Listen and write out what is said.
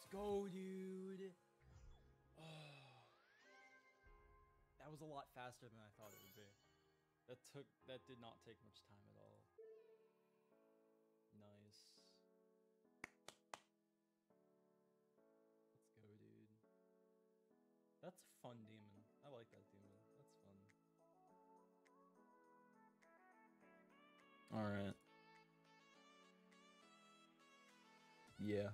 Let's go, dude. Oh. That was a lot faster than I thought it would be. That took that did not take much time at all. Nice. Let's go, dude. That's a fun demon. I like that demon. That's fun. Alright. Yeah.